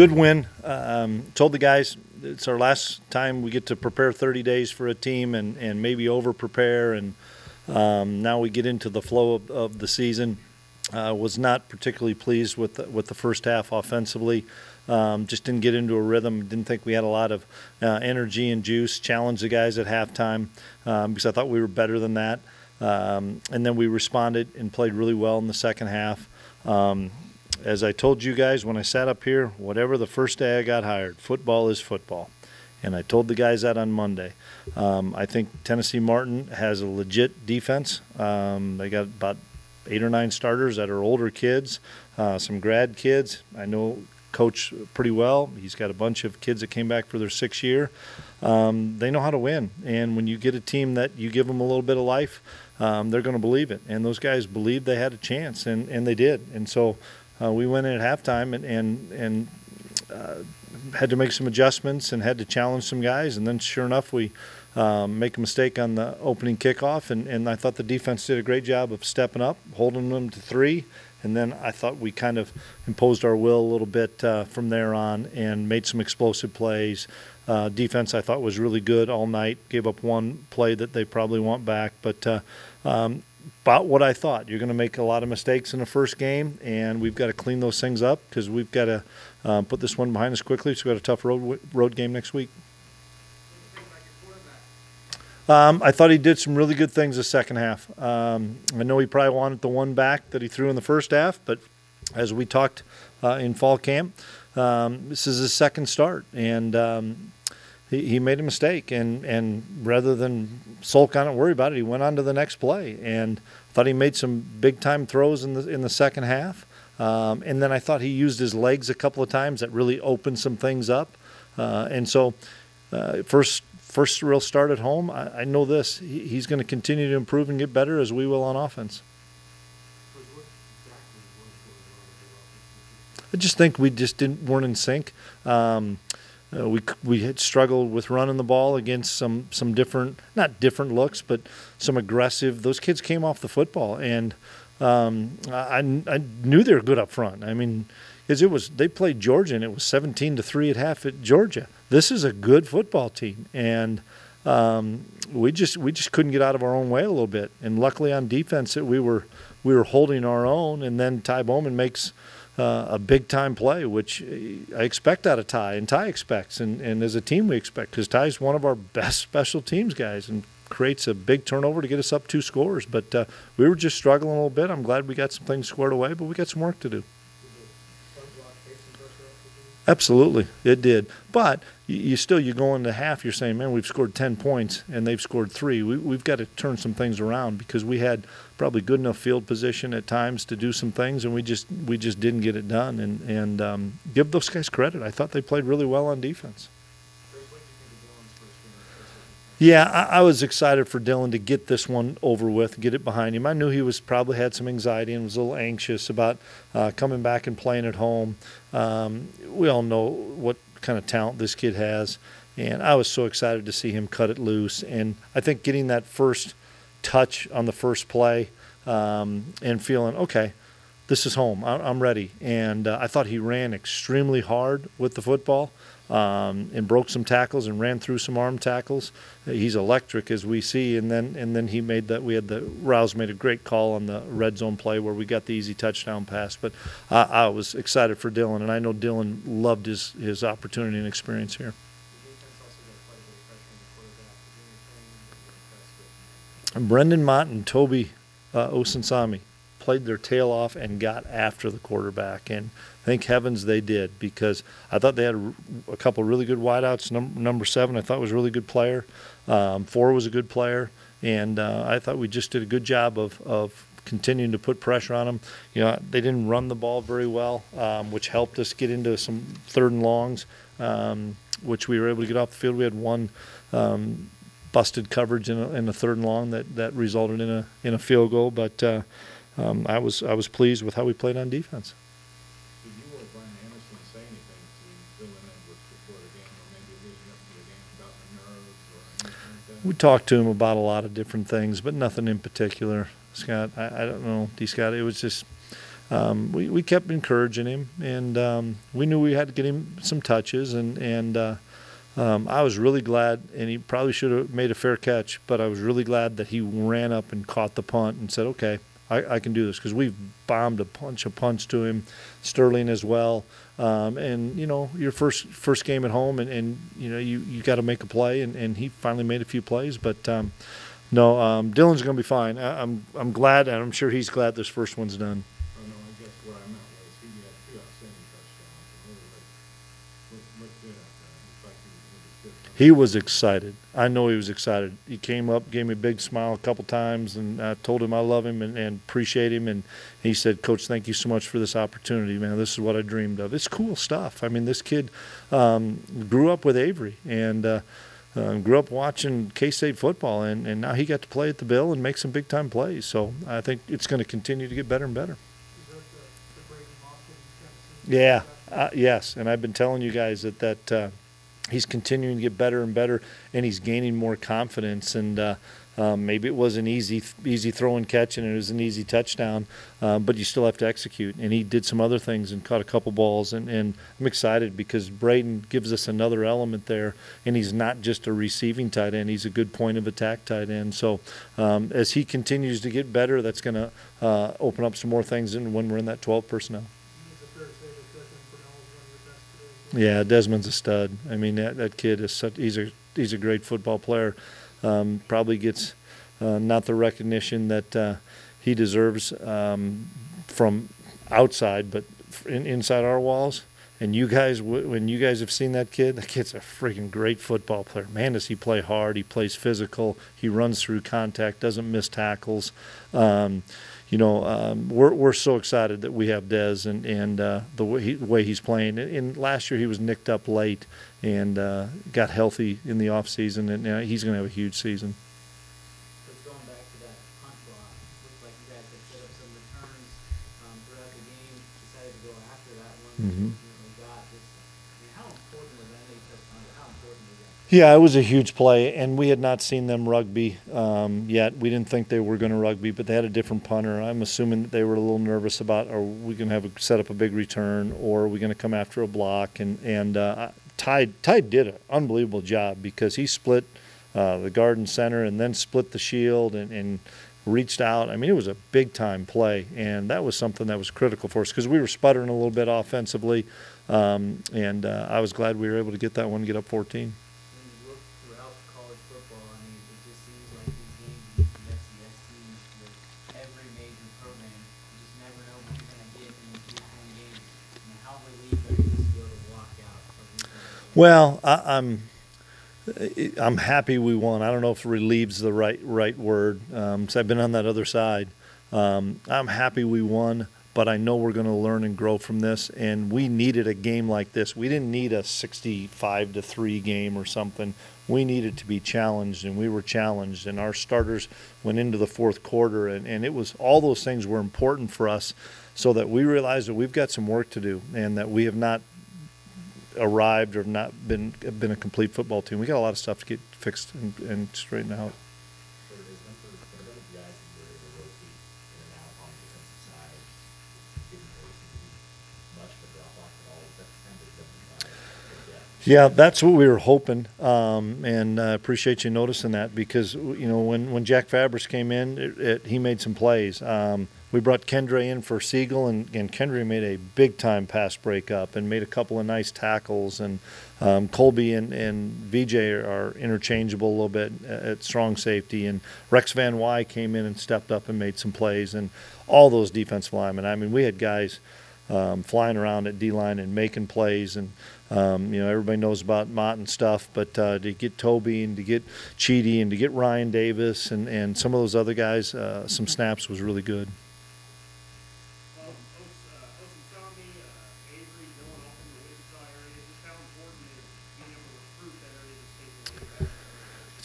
good win. Um, told the guys it's our last time we get to prepare 30 days for a team and, and maybe over prepare. And um, now we get into the flow of, of the season. Uh, was not particularly pleased with the, with the first half offensively. Um, just didn't get into a rhythm. Didn't think we had a lot of uh, energy and juice. Challenged the guys at halftime um, because I thought we were better than that. Um, and then we responded and played really well in the second half. As I told you guys when I sat up here, whatever the first day I got hired, football is football. And I told the guys that on Monday. Um, I think Tennessee Martin has a legit defense. Um, they got about eight or nine starters that are older kids, uh, some grad kids. I know coach pretty well. He's got a bunch of kids that came back for their sixth year. Um, they know how to win. And when you get a team that you give them a little bit of life, um, they're going to believe it. And those guys believed they had a chance, and, and they did. And so uh, we went in at halftime and and, and uh, had to make some adjustments and had to challenge some guys. And then, sure enough, we um, make a mistake on the opening kickoff, and, and I thought the defense did a great job of stepping up, holding them to three. And then I thought we kind of imposed our will a little bit uh, from there on and made some explosive plays. Uh, defense I thought was really good all night. Gave up one play that they probably want back, but uh, um, about what I thought. You're going to make a lot of mistakes in the first game, and we've got to clean those things up because we've got to um, put this one behind us quickly. So we've got a tough road road game next week. Um, I thought he did some really good things the second half. Um, I know he probably wanted the one back that he threw in the first half, but as we talked uh, in fall camp, um, this is his second start, and um, he, he made a mistake. And, and rather than sulk on it, worry about it, he went on to the next play. And thought he made some big time throws in the in the second half. Um, and then I thought he used his legs a couple of times that really opened some things up. Uh, and so, uh, first first real start at home, I, I know this. He, he's going to continue to improve and get better as we will on offense. I just think we just didn't weren't in sync. Um, uh, we we had struggled with running the ball against some some different not different looks, but some aggressive. Those kids came off the football, and um, I, I knew they were good up front. I mean, because it was they played Georgia and it was 17 to three at half at Georgia. This is a good football team, and um, we just we just couldn't get out of our own way a little bit. And luckily on defense, that we were we were holding our own, and then Ty Bowman makes. Uh, a big time play, which I expect out of Ty, and Ty expects, and, and as a team we expect, because Ty's one of our best special teams guys, and creates a big turnover to get us up two scores. But uh, we were just struggling a little bit. I'm glad we got some things squared away, but we got some work to do. Absolutely, it did. But you, still you go into half, you're saying, man, we've scored ten points and they've scored three. We, we've got to turn some things around because we had probably good enough field position at times to do some things, and we just we just didn't get it done. And and um, give those guys credit. I thought they played really well on defense. Yeah, I, I, was excited for Dylan to get this one over with, get it behind him. I knew he was probably had some anxiety and was a little anxious about uh, coming back and playing at home. Um, we all know what kind of talent this kid has, and I was so excited to see him cut it loose. And I think getting that first touch on the first play um, and feeling okay, this is home. I'm ready. And uh, I thought he ran extremely hard with the football um, and broke some tackles and ran through some arm tackles. He's electric as we see, and then and then he made that. We had the Rouse made a great call on the red zone play where we got the easy touchdown pass. But I, I was excited for Dylan, and I know Dylan loved his his opportunity and experience here. Brendan Mott and Toby uh, Osunsami played their tail off and got after the quarterback. And thank heavens they did because I thought they had a couple really good wideouts. Number, number seven, I thought was a really good player. Um, four was a good player. And uh, I thought we just did a good job of, of continuing to put pressure on them. You know, they didn't run the ball very well, um, which helped us get into some third and longs, um, which we were able to get off the field. We had one um, busted coverage in a, in third and long that, that resulted in a in a field goal, but. Uh, um, I was I was pleased with how we played on defense. Did you or Brian Anderson say anything to Dylan Edwards before the game, or maybe leading up to the game about the nerves or anything like? We talked to him about a lot of different things, but nothing in particular. Scott, I, I don't know, D. Scott. It was just um, we, we kept encouraging him, and um, we knew we had to get him some touches, and and uh, um, I was really glad, and he probably should have made a fair catch, but I was really glad that he ran up and caught the punt and said, "Okay, I, I can do this," because we've bombed a punch of punts to him, Sterling as well, um, and you know your first first game at home, and, and you know you, you got to make a play, and, and he finally made a few plays, but. Um, no, um, Dylan's going to be fine. I, I'm I'm glad, and I'm sure he's glad this first one's done. Oh, no, I guess what I meant was he had two outstanding touchdowns, and really looked, looked good out there. Looked like he was, he was good. He was excited. I know he was excited. He came up, gave me a big smile a couple times, and I told him I love him and, and appreciate him. And he said, "Coach, thank you so much for this opportunity, man. This is what I dreamed of. It's cool stuff. I mean, this kid um, grew up with Avery and uh, uh, grew up watching K-State football, and, and now he got to play at the Bill and make some big time plays. So I think it's going to continue to get better and better." Is that the, the Brady Moss that you got to see? Yeah, uh, yes, and I've been telling you guys that that uh, he's continuing to get better and better, and he's gaining more confidence. And uh, um, maybe it was an easy easy throw and catch, and it was an easy touchdown, uh, but you still have to execute. And he did some other things and caught a couple balls, and, and I'm excited because Braden gives us another element there, and he's not just a receiving tight end; he's a good point of attack tight end. So um, as he continues to get better, that's going to uh, open up some more things in when we're in that 12 personnel. Is it fair to say that Desmond Purnell is one of your best today? Yeah, Desmond's a stud. I mean, that, that kid is such, he's a, he's a great football player. Um, probably gets, uh, not the recognition that, uh, he deserves, um, from outside, but in, inside our walls. And you guys, when you guys have seen that kid, that kid's a freaking great football player. Man, does he play hard? He plays physical. He runs through contact, doesn't miss tackles. Um, you know, um, we're we're so excited that we have Dez and and uh, the way he, the way he's playing. And, and last year he was nicked up late and uh, got healthy in the off season, and now he's going to have a huge season. But going back to that punt block, like you guys had set up some returns um, throughout the game. Decided Yeah, it was a huge play, and we had not seen them rugby um, yet. We didn't think they were going to rugby, but they had a different punter. I'm assuming that they were a little nervous about: Are we going to have a, set up a big return, or are we going to come after a block? And and uh, Ty Ty did an unbelievable job because he split uh, the garden center and then split the shield and, and reached out. I mean, it was a big time play, and that was something that was critical for us because we were sputtering a little bit offensively, um, and uh, I was glad we were able to get that one, get up 14. When you look throughout college football, I mean, it just seems like these games against the FCS teams with every major program, you just never know what you're going to get in these week one games. I mean, how relieved are you just to be able to walk out a weekend? Well, I, I'm I'm happy we won. I don't know if relieve's the right right word. Um, 'cause I've been on that other side. Um, I'm happy we won, but I know we're going to learn and grow from this. And we needed a game like this. We didn't need a 65 to three game or something. We needed to be challenged, and we were challenged. And our starters went into the fourth quarter, and, and it was all those things were important for us, so that we realized that we've got some work to do, and that we have not arrived or not been been a complete football team. We got a lot of stuff to get fixed and, and straightened out. for his number, for those guys who were able to rotate in and out on the defensive side, didn't really seem to be much of a drop off at all, except kind of seventy-five. Yeah. That's what we were hoping, um, and uh, appreciate you noticing that because you know when, when Jack Fabris came in, it, it, he made some plays. Um, we brought Kendre in for Siegel, and, and Kendre made a big time pass breakup and made a couple of nice tackles. And um, Colby and, and VJ are interchangeable a little bit at strong safety. And Rex Van Wy came in and stepped up and made some plays. And all those defensive linemen. I mean, we had guys um, flying around at D line and making plays. And um, you know, everybody knows about Mott and stuff, but uh, to get Toby and to get Chiddi and to get Ryan Davis and, and some of those other guys, uh, some snaps was really good. Um, Oaks, uh, Okeechobee, uh, Avery, Dylan, all from the Wichita area, just how important is being able to recruit that area of the state to lead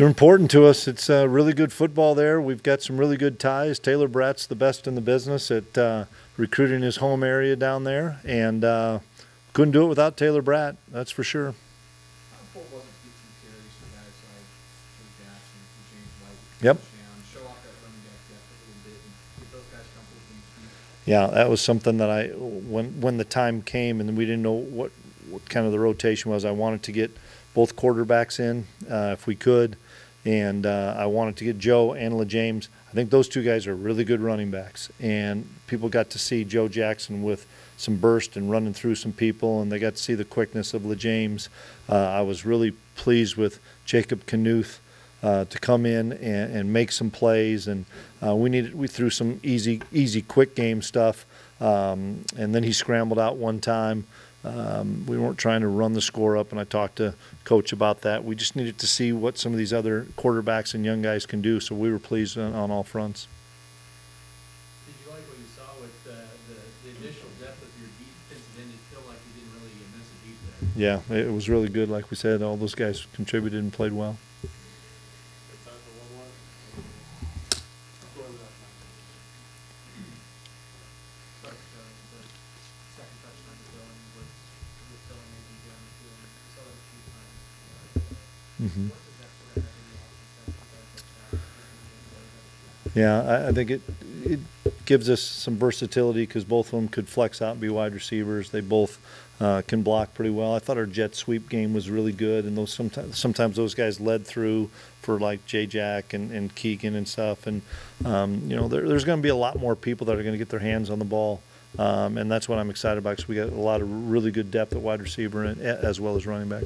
It's important to us. It's uh, really good football there. We've got some really good ties. Taylor Braet's the best in the business at uh, recruiting his home area down there, and uh, couldn't do it without Taylor Braet. That's for sure. How important was it to get some carries for guys like Joe Jackson, for James White? Yep. Touchdown, Show off that running back depth a little bit and get those guys comfortable with being Yeah, that was something that I, when, when the time came and we didn't know what, what kind of the rotation was, I wanted to get both quarterbacks in, uh, if we could. And, uh, I wanted to get Joe and LeJames. I think those two guys are really good running backs. And people got to see Joe Jackson with some burst and running through some people, and they got to see the quickness of LeJames. Uh, I was really pleased with Jacob Knuth uh, to come in and, and make some plays, and uh, we needed we threw some easy, easy, quick game stuff, um, and then he scrambled out one time. Um, we weren't trying to run the score up, and I talked to coach about that. We just needed to see what some of these other quarterbacks and young guys can do, so we were pleased on, on all fronts. Did you like what you saw with uh, the, the initial depth of your defensive end? It felt like you didn't really miss a beat there. Yeah, it was really good. Like we said, all those guys contributed and played well. Good time for one more. Go ahead, Matt. But, uh, the second touchdown to Dylan was, with Dylan maybe down the field, we saw that a few times. Mm-hmm. What does that put in the offense after that, like that? Yeah, I, I think it it gives us some versatility because both of them could flex out and be wide receivers. They both uh, can block pretty well. I thought our jet sweep game was really good, and those sometimes sometimes those guys led through for like J Jack and, and Keagan and stuff. And um, you know, there, there's going to be a lot more people that are going to get their hands on the ball. Um, and that's what I'm excited about because we got a lot of really good depth at wide receiver and, as well as running back.